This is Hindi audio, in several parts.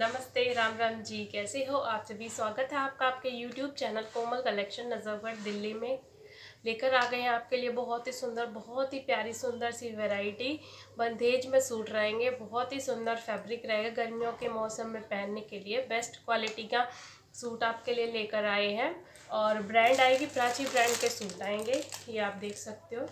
नमस्ते, राम राम जी, कैसे हो? आप सभी स्वागत है आपका आपके YouTube channel Komal collection Najafgarh Delhi में। लेकर आ गए हैं आपके लिए बहुत ही सुंदर, बहुत ही प्यारी, सुंदर सी वैरायटी बंदेज में सूट रहेंगे। बहुत ही सुंदर फैब्रिक रहेगा गर्मियों के मौसम में पहनने के लिए। बेस्ट क्वालिटी का सूट आपके लिए लेकर आए हैं और ब्रांड आएगी, प्राची ब्रांड के सूट आएँगे। ये आप देख सकते हो।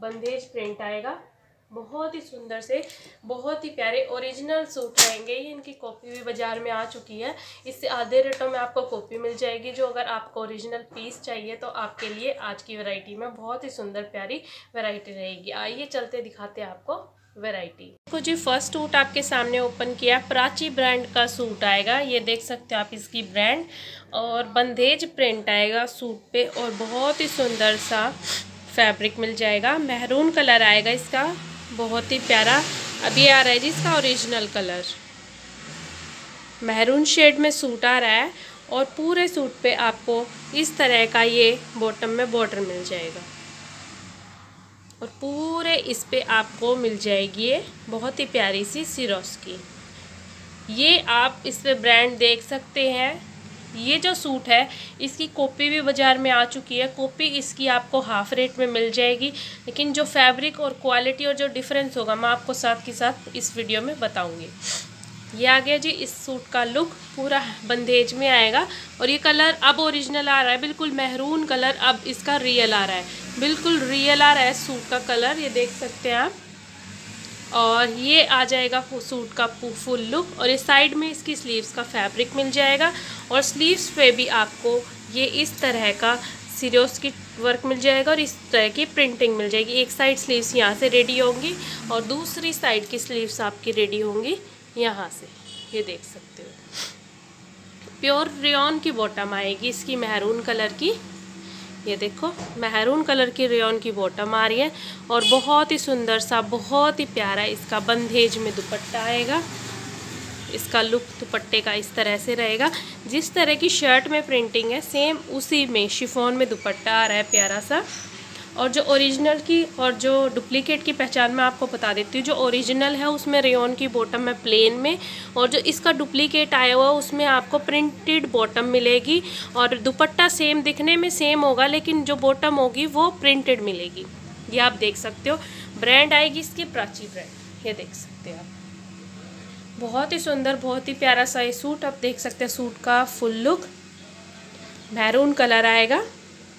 बंदेज प्रिंट आएगा। बहुत ही सुंदर से, बहुत ही प्यारे ओरिजिनल सूट रहेंगे। ये इनकी कॉपी भी बाज़ार में आ चुकी है। इससे आधे रेटों में आपको कॉपी मिल जाएगी, जो अगर आपको ओरिजिनल पीस चाहिए तो आपके लिए आज की वैरायटी में बहुत ही सुंदर प्यारी वैरायटी रहेगी। आइए चलते दिखाते हैं आपको वैरायटी देखो जी फ़र्स्ट सूट आपके सामने ओपन किया। प्राची ब्रांड का सूट आएगा। ये देख सकते हो आप इसकी ब्रांड और बंदेज प्रिंट आएगा सूट पे। और बहुत ही सुंदर सा फैब्रिक मिल जाएगा। मेहरून कलर आएगा इसका। बहुत ही प्यारा। अभी आ रहा है जी इसका ओरिजिनल कलर महरून शेड में सूट आ रहा है और पूरे सूट पे आपको इस तरह का ये बॉटम में बॉर्डर मिल जाएगा। और पूरे इस पे आपको मिल जाएगी ये बहुत ही प्यारी सी सिरोस की। ये आप इस पे ब्रांड देख सकते हैं। ये जो सूट है, इसकी कॉपी भी बाज़ार में आ चुकी है। कॉपी इसकी आपको हाफ़ रेट में मिल जाएगी, लेकिन जो फैब्रिक और क्वालिटी और जो डिफरेंस होगा, मैं आपको साथ के साथ इस वीडियो में बताऊँगी। ये आ गया जी इस सूट का लुक, पूरा बंदेज में आएगा और ये कलर अब ओरिजिनल आ रहा है, बिल्कुल महरून कलर अब इसका रियल आ रहा है। बिल्कुल रियल आ रहा है सूट का कलर, ये देख सकते हैं आप। और ये आ जाएगा सूट का फुल लुक और इस साइड में इसकी स्लीव्स का फैब्रिक मिल जाएगा और स्लीव्स पे भी आपको ये इस तरह का सीरियोस की वर्क मिल जाएगा और इस तरह की प्रिंटिंग मिल जाएगी। एक साइड स्लीव्स यहाँ से रेडी होंगी और दूसरी साइड की स्लीव्स आपकी रेडी होंगी यहाँ से। ये देख सकते हो। प्योर रेन की बॉटम आएगी इसकी महरून कलर की। ये देखो, मेहरून कलर की रेन की बॉटम आ रही है और बहुत ही सुंदर सा, बहुत ही प्यारा इसका बंधेज में दुपट्टा आएगा। इसका लुक दुपट्टे का इस तरह से रहेगा। जिस तरह की शर्ट में प्रिंटिंग है सेम उसी में शिफोन में दुपट्टा आ रहा है प्यारा सा। और जो ओरिजिनल की और जो डुप्लीकेट की पहचान मैं आपको बता देती हूँ, जो ओरिजिनल है उसमें रेन की बॉटम है प्लेन में और जो इसका डुप्लीकेट आया हुआ उसमें आपको प्रिंटेड बॉटम मिलेगी और दुपट्टा सेम दिखने में सेम होगा, लेकिन जो बॉटम होगी वो प्रिंटेड मिलेगी। ये आप देख सकते हो ब्रांड आएगी इसकी, प्राची ब्रांड ये देख सकते हो आप। बहुत ही सुंदर, बहुत ही प्यारा सा ये सूट आप देख सकते हैं सूट का फुल लुक मैरून कलर आएगा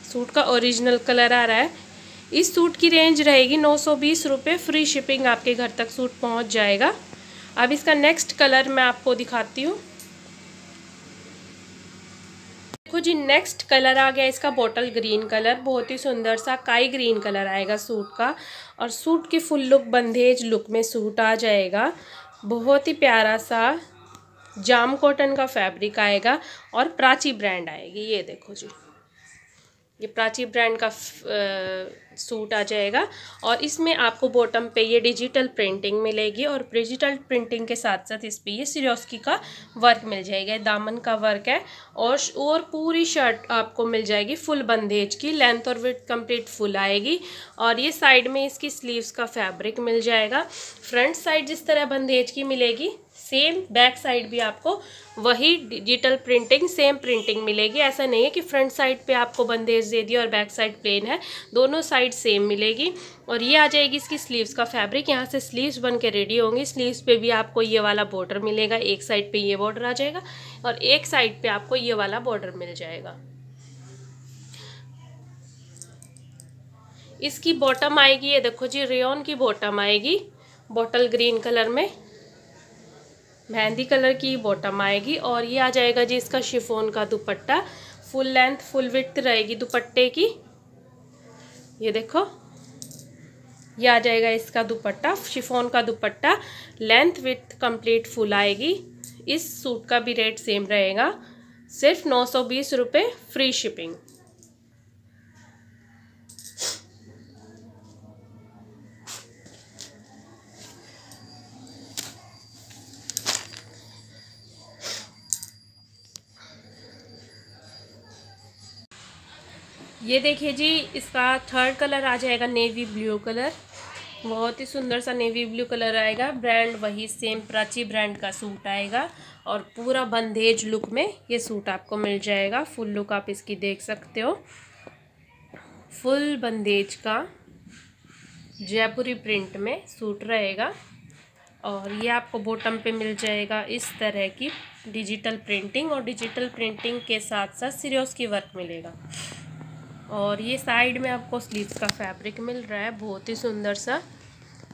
सूट का ओरिजिनल कलर आ रहा है। इस सूट की रेंज रहेगी नौ सौ बीस रुपये फ्री शिपिंग आपके घर तक सूट पहुँच जाएगा। अब इसका नेक्स्ट कलर मैं आपको दिखाती हूँ। देखो जी नेक्स्ट कलर आ गया इसका बॉटल ग्रीन कलर बहुत ही सुंदर सा काई ग्रीन कलर आएगा सूट का। और सूट की फुल लुक बंदेज लुक में सूट आ जाएगा। बहुत ही प्यारा सा जाम कॉटन का फैब्रिक आएगा। और प्राची ब्रांड आएगी। ये देखो जी। ये प्राची ब्रांड का सूट आ जाएगा। और इसमें आपको बॉटम पे ये डिजिटल प्रिंटिंग मिलेगी और डिजिटल प्रिंटिंग के साथ साथ इस पर ये सिरोस्की का वर्क मिल जाएगा दामन का वर्क है। और और पूरी शर्ट आपको मिल जाएगी फुल बंदेज की लेंथ और विथ कंप्लीट फुल आएगी। और ये साइड में इसकी स्लीव्स का फैब्रिक मिल जाएगा। फ्रंट साइड जिस तरह बंदेज की मिलेगी सेम बैक साइड भी आपको वही डिजिटल प्रिंटिंग सेम प्रिंटिंग मिलेगी। ऐसा नहीं है कि फ्रंट साइड पे आपको बंदेज दे दिया और बैक साइड प्लेन है। दोनों साइड सेम मिलेगी। और ये आ जाएगी इसकी स्लीव्स का फैब्रिक यहाँ से स्लीव्स बन के रेडी होंगी। स्लीव्स पे भी आपको ये वाला बॉर्डर मिलेगा। एक साइड पे ये बॉर्डर आ जाएगा और एक साइड पे आपको ये वाला बॉर्डर मिल जाएगा। इसकी बॉटम आएगी। ये देखो जी रेन की बॉटम आएगी। बॉटल ग्रीन कलर में। मेहंदी कलर की बॉटम आएगी और ये आ जाएगा जी इसका शिफोन का dupatta. Full length full width रहेगी दुपट्टे की। ये देखो। ये आ जाएगा इसका दुपट्टा शिफोन का dupatta. Length width complete full आएगी। इस सूट का भी रेट सेम रहेगा। सिर्फ़ नौ सौ बीस रुपये फ्री शिपिंग ये देखिए जी, इसका थर्ड कलर आ जाएगा नेवी ब्लू कलर बहुत ही सुंदर सा नेवी ब्लू कलर आएगा। ब्रांड वही सेम प्राची ब्रांड का सूट आएगा। और पूरा बंदेज लुक में ये सूट आपको मिल जाएगा। फुल लुक आप इसकी देख सकते हो। फुल बंदेज का जयपुरी प्रिंट में सूट रहेगा। और ये आपको बॉटम पे मिल जाएगा इस तरह की डिजिटल प्रिंटिंग और डिजिटल प्रिंटिंग के साथ साथ सीरियोस की वर्क मिलेगा। और ये साइड में आपको स्लीव्स का फैब्रिक मिल रहा है, बहुत ही सुंदर सा।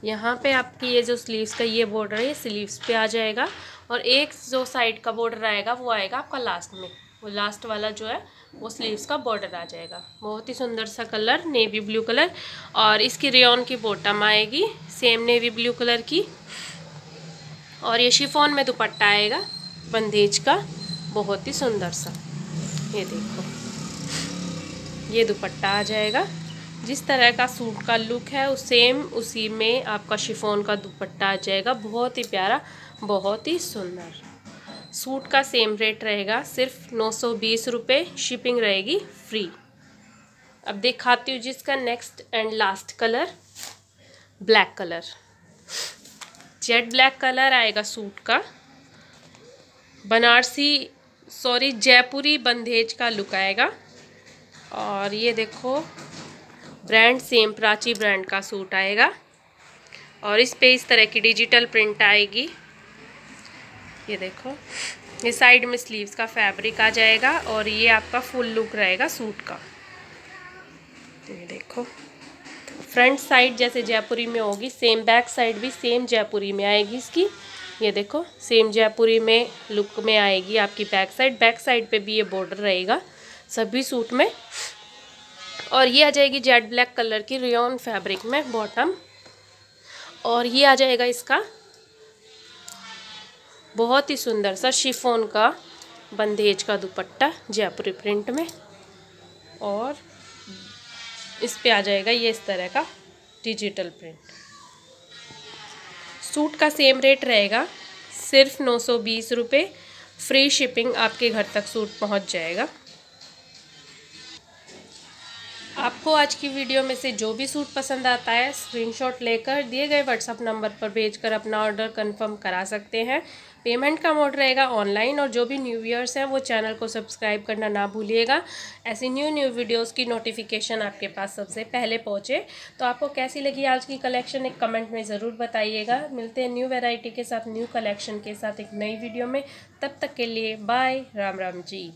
यहाँ पे आपकी ये जो स्लीव्स का ये बॉर्डर है, ये स्लीव्स पे आ जाएगा और एक जो साइड का बॉर्डर आएगा, वो आएगा आपका लास्ट में। वो लास्ट वाला जो है, वो स्लीव्स का बॉर्डर आ जाएगा। बहुत ही सुंदर सा कलर, नेवी ब्लू कलर और इसकी रेन की बॉटम आएगी, सेम नेवी ब्लू कलर की। और ये शिफोन में दुपट्टा आएगा बंदेज का, बहुत ही सुंदर सा। ये देखो। ये दुपट्टा आ जाएगा। जिस तरह का सूट का लुक है, उस सेम उसी में आपका शिफोन का दुपट्टा आ जाएगा। बहुत ही प्यारा, बहुत ही सुंदर। सूट का सेम रेट रहेगा, सिर्फ़ नौ सौ बीस रुपये शिपिंग रहेगी फ्री अब दिखाती हूँ जिसका next and last colour black colour jet black colour आएगा सूट का। बनारसी सॉरी जयपुरी बंदेज का लुक आएगा। और ये देखो ब्रांड सेम प्राची ब्रांड का सूट आएगा। और इस पे इस तरह की डिजिटल प्रिंट आएगी। ये देखो, ये साइड में स्लीव्स का फैब्रिक आ जाएगा और ये आपका फुल लुक रहेगा सूट का। ये देखो फ्रंट साइड जैसे जयपुरी में होगी सेम बैक साइड भी सेम जयपुरी में आएगी इसकी। ये देखो सेम जयपुरी में लुक में आएगी आपकी बैक साइड बैक साइड पे भी ये बॉर्डर रहेगा, सभी सूट में। और ये आ जाएगी जेड ब्लैक कलर की रियोन फैब्रिक में बॉटम। और ये आ जाएगा इसका बहुत ही सुंदर सा शिफोन का बंदेज का दुपट्टा जयपुरी प्रिंट में। और इस पे आ जाएगा ये इस तरह का डिजिटल प्रिंट। सूट का सेम रेट रहेगा, सिर्फ़ नौ सौ बीस रुपये फ्री शिपिंग आपके घर तक सूट पहुँच जाएगा। आपको आज की वीडियो में से जो भी सूट पसंद आता है स्क्रीनशॉट लेकर दिए गए व्हाट्सअप नंबर पर भेजकर अपना ऑर्डर कंफर्म करा सकते हैं। पेमेंट का मोड रहेगा ऑनलाइन और जो भी न्यू ईयर्स हैं, वो चैनल को सब्सक्राइब करना ना भूलिएगा। ऐसी न्यू न्यू वीडियोस की नोटिफिकेशन आपके पास सबसे पहले पहुँचे। तो आपको कैसी लगी आज की कलेक्शन एक कमेंट में ज़रूर बताइएगा। मिलते हैं न्यू वेराइटी के साथ न्यू कलेक्शन के साथ एक नई वीडियो में। तब तक के लिए बाय राम राम जी।